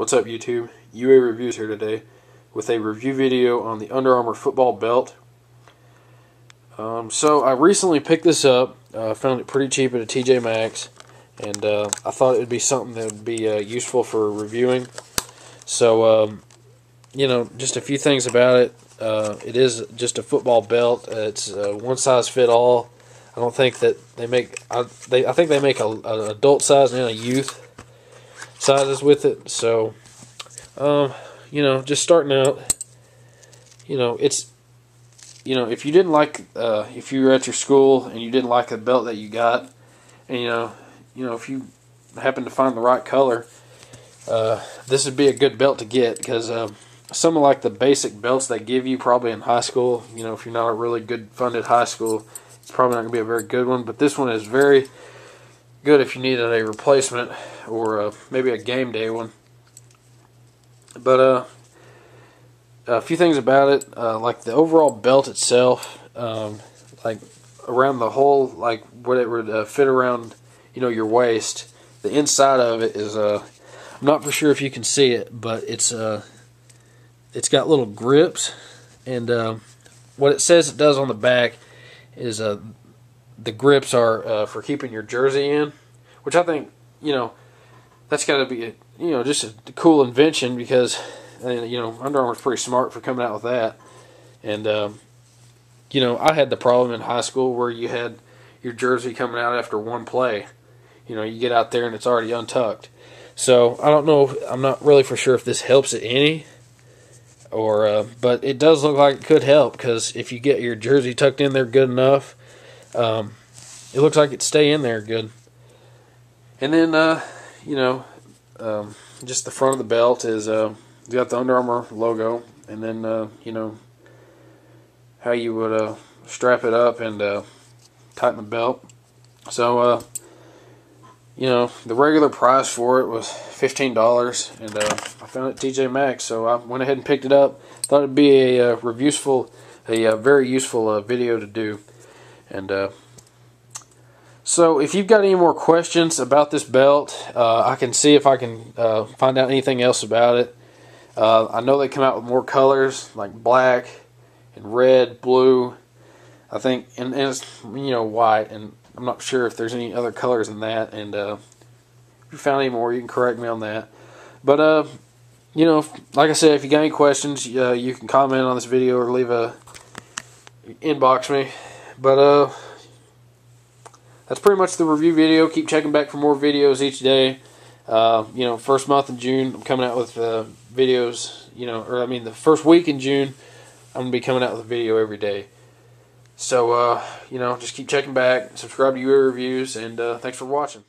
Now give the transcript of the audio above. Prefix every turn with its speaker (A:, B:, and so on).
A: What's up YouTube? UA Reviews here today with a review video on the Under Armour football belt. Um, so I recently picked this up, uh, found it pretty cheap at a TJ Maxx, and uh, I thought it would be something that would be uh, useful for reviewing. So, um, you know, just a few things about it. Uh, it is just a football belt. It's uh, one size fit all. I don't think that they make. I, they, I think they make an adult size and a youth sizes with it. So, um, you know, just starting out, you know, it's, you know, if you didn't like, uh, if you were at your school and you didn't like the belt that you got, and you know, you know, if you happen to find the right color, uh, this would be a good belt to get because um, some of like the basic belts they give you probably in high school, you know, if you're not a really good funded high school, it's probably not to be a very good one. But this one is very good if you needed a replacement or uh, maybe a game day one. But uh, a few things about it, uh, like the overall belt itself, um, like around the whole, like what it would uh, fit around, you know, your waist. The inside of it is, uh, I'm not for sure if you can see it, but it's uh, it's got little grips, and uh, what it says it does on the back is uh, the grips are uh, for keeping your jersey in, which I think you know that's got to be a, you know just a cool invention because you know Under Armour's pretty smart for coming out with that, and um, you know I had the problem in high school where you had your jersey coming out after one play. You know, you get out there and it's already untucked. So I don't know. I'm not really for sure if this helps it any, or uh, but it does look like it could help because if you get your jersey tucked in there good enough, um, it looks like it stay in there good. And then, uh, you know, um, just the front of the belt is uh, got the Under Armour logo, and then uh, you know how you would uh, strap it up and uh, tighten the belt. So, uh, you know, the regular price for it was fifteen dollars, and I found it TJ Maxx, so I went ahead and picked it up. Thought it'd be a, uh, useful, a, a, very useful video to do, and uh, so if you've got any more questions about this belt, uh, I can see if I can uh, find out anything else about it. Uh, I know they come out with more colors like black and red, blue. I think, and, and it's you know white, and I'm not sure if there's any other colors in that. And uh, if you found any more, you can correct me on that. But uh, you know, like I said, if you got any questions, uh, you can comment on this video or leave a inbox me. But uh that's pretty much the review video. Keep checking back for more videos each day. Uh, you know, first month in June, I'm coming out with uh, videos. You know, or I mean, the first week in June, I'm gonna be coming out with a video every day. So, uh, you know, just keep checking back, subscribe to UA Reviews, and uh, thanks for watching.